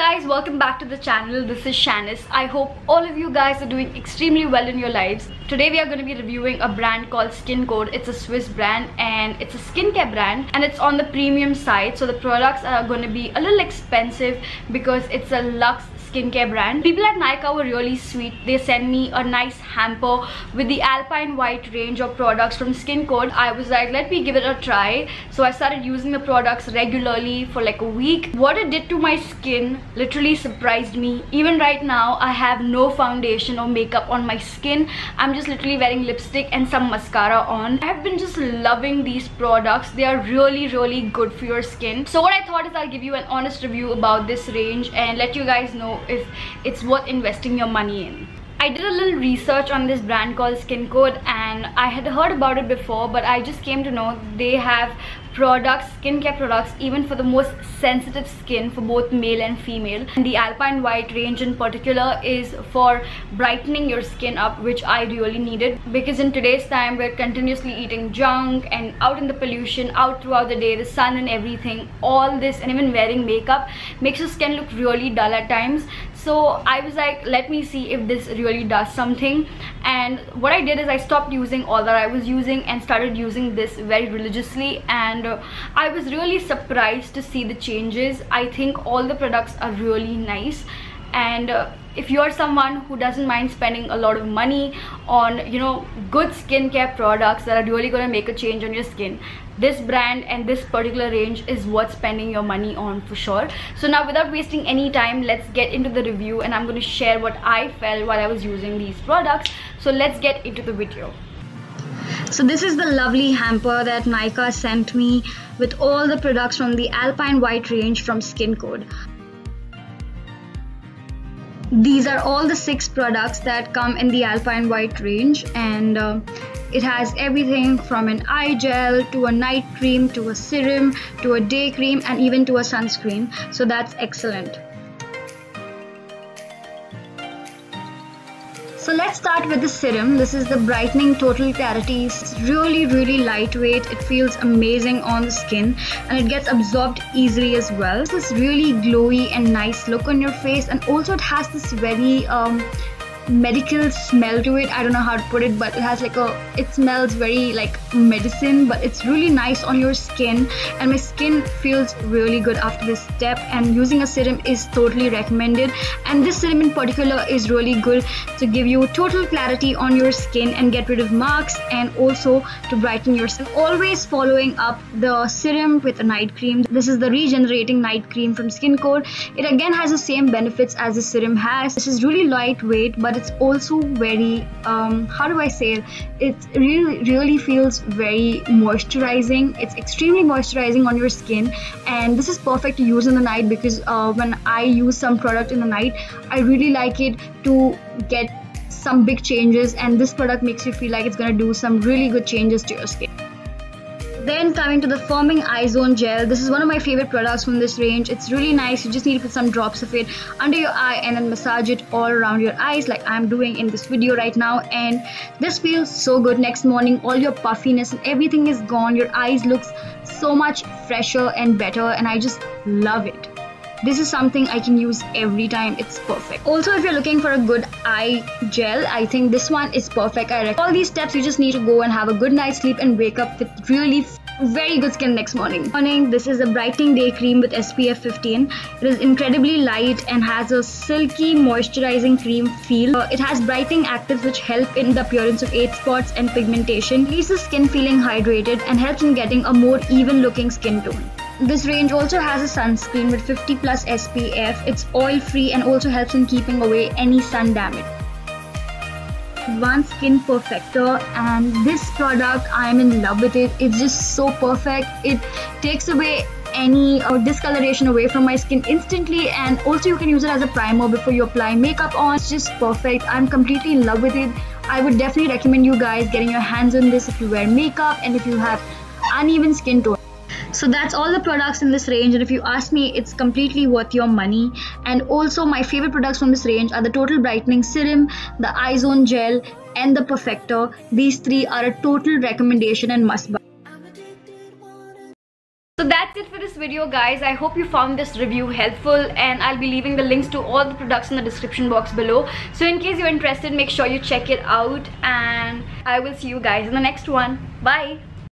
guys, welcome back to the channel. This is Shanice. I hope all of you guys are doing extremely well in your lives. Today we are going to be reviewing a brand called Skincode. It's a Swiss brand and it's a skincare brand and it's on the premium side. So the products are going to be a little expensive because it's a luxe skincare brand. People at Nykaa were really sweet. They sent me a nice hamper with the Alpine White range of products from Skincode. I was like, let me give it a try. So I started using the products regularly for like a week. What it did to my skin literally surprised me. Even right now, I have no foundation or makeup on my skin. I'm just literally wearing lipstick and some mascara on. I have been just loving these products. They are really, really good for your skin. So what I thought is I'll give you an honest review about this range and let you guys know if it's worth investing your money in. I did a little research on this brand called Skincode and I had heard about it before but I just came to know they have products, skincare products even for the most sensitive skin for both male and female. And the Alpine White range in particular is for brightening your skin up which I really needed because in today's time we're continuously eating junk and out in the pollution, out throughout the day, the sun and everything, all this and even wearing makeup makes your skin look really dull at times so i was like let me see if this really does something. And what i did is i stopped using all that i was using and started using this very religiously. And i was really surprised to see the changes. I think all the products are really nice. And uh, if you're someone who doesn't mind spending a lot of money on you know good skincare products that are really going to make a change on your skin this brand and this particular range is worth spending your money on for sure. So now without wasting any time let's get into the review and i'm going to share what i felt while i was using these products. So let's get into the video. So this is the lovely hamper that Nykaa sent me with all the products from the Alpine White range from Skincode. These are all the six products that come in the Alpine White range and uh, it has everything from an eye gel to a night cream to a serum to a day cream and even to a sunscreen. So that's excellent. So let's start with the serum. This is the Brightening Total Clarity. It's really, really lightweight. It feels amazing on the skin and it gets absorbed easily as well. It's really glowy and nice look on your face and also it has this very um, medical smell to it. I don't know how to put it but it has like a it smells very like medicine but it's really nice on your skin. And my skin feels really good after this step. And using a serum is totally recommended. And this serum in particular is really good to give you total clarity on your skin and get rid of marks and also to brighten your skin always following up the serum with a night cream. This is the regenerating night cream from Skincode it again has the same benefits as the serum has. This is really lightweight but it's also very um, how do I say it? It really really feels very moisturizing. It's extremely moisturizing on your skin, and this is perfect to use in the night because uh, when I use some product in the night, I really like it to get some big changes, and this product makes you feel like it's gonna do some really good changes to your skin. Then coming to the Firming Eye Zone Gel. This is one of my favorite products from this range. It's really nice. You just need to put some drops of it under your eye and then massage it all around your eyes like I'm doing in this video right now. And this feels so good. Next morning, all your puffiness and everything is gone. Your eyes looks so much fresher and better and I just love it this is something I can use every time it's perfect also if you're looking for a good eye gel I think this one is perfect I recommend all these steps you just need to go and have a good night's sleep and wake up with really very good skin next morning. Morning, this is a brightening day cream with SPF 15. It is incredibly light and has a silky moisturizing cream feel. Uh, it has brightening actives which help in the appearance of age spots and pigmentation, leaves the skin feeling hydrated and helps in getting a more even looking skin tone. This range also has a sunscreen with 50 plus SPF. It's oil free and also helps in keeping away any sun damage. One Skin Perfector and this product I'm in love with it. It's just so perfect. It takes away any uh, discoloration away from my skin instantly and also you can use it as a primer before you apply makeup on. It's just perfect. I'm completely in love with it. I would definitely recommend you guys getting your hands on this if you wear makeup and if you have uneven skin tone so that's all the products in this range and if you ask me it's completely worth your money. And also my favorite products from this range are the total brightening serum the eye zone gel and the perfector. These three are a total recommendation and must buy. So that's it for this video guys. I hope you found this review helpful and i'll be leaving the links to all the products in the description box below. So in case you're interested make sure you check it out and i will see you guys in the next one. Bye